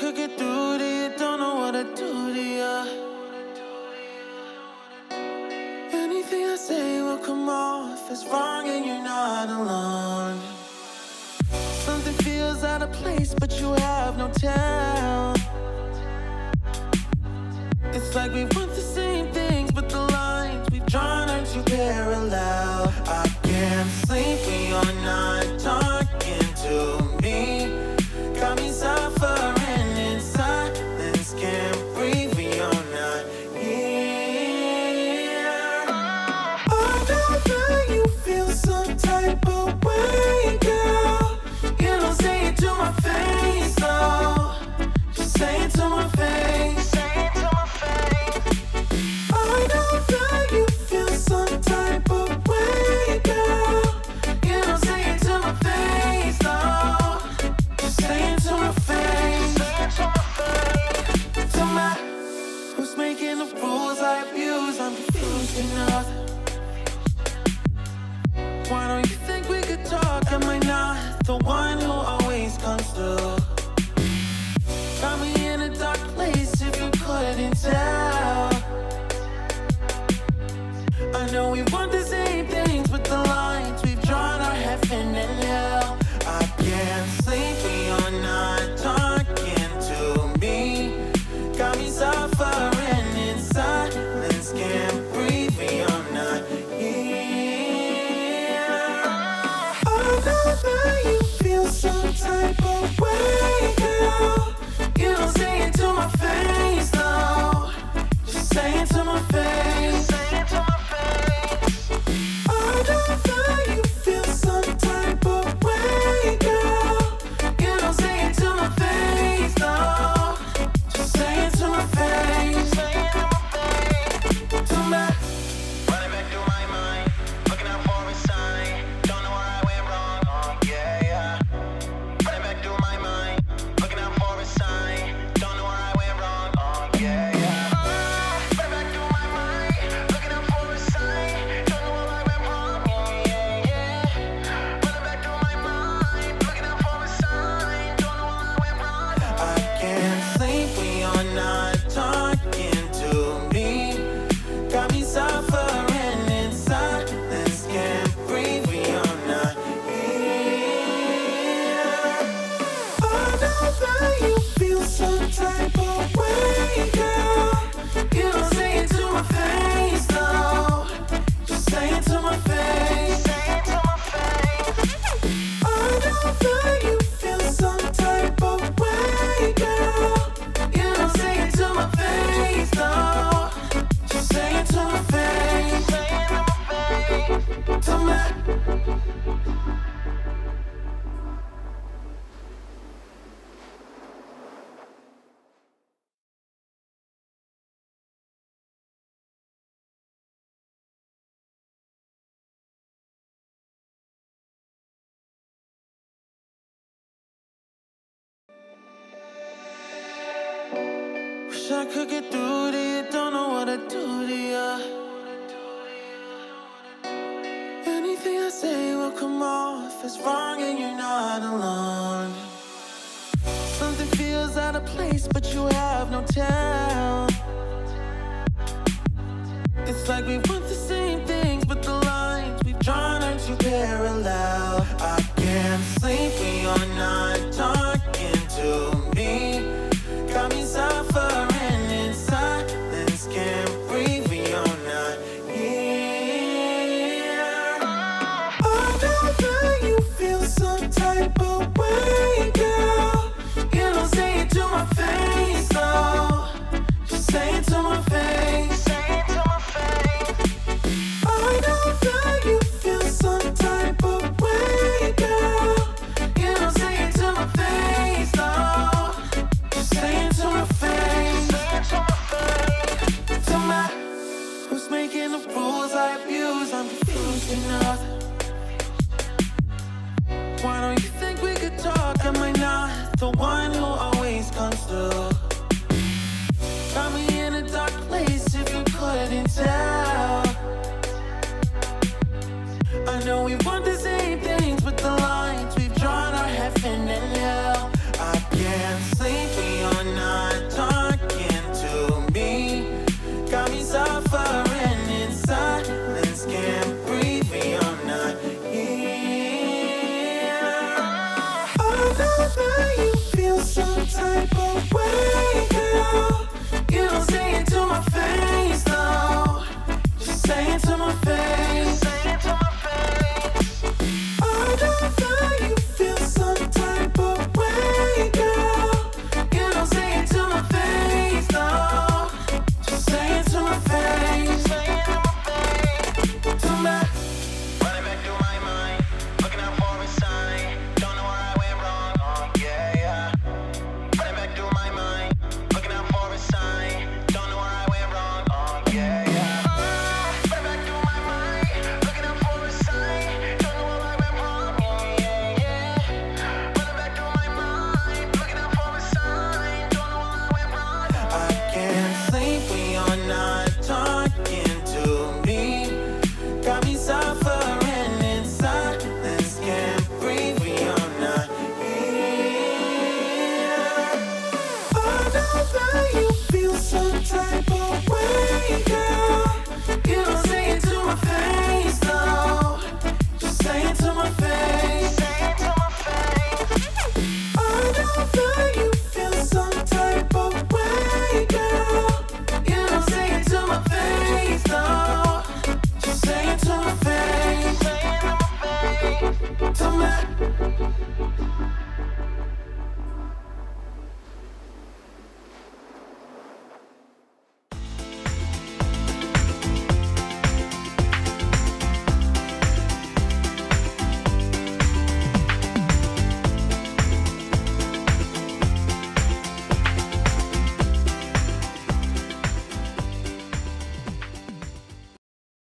Could get through to you, don't know what to do to you. Anything I say will come off as wrong, and you're not alone. Something feels out of place, but you have no tell. It's like we went the rules I abuse, I'm confused enough Why don't you think we could talk? Am I not the one who always comes through? I could get through to you, don't know what to do to you. Anything I say will come off as wrong, and you're not alone. Something feels out of place, but you have no tell. It's like we want enough type of.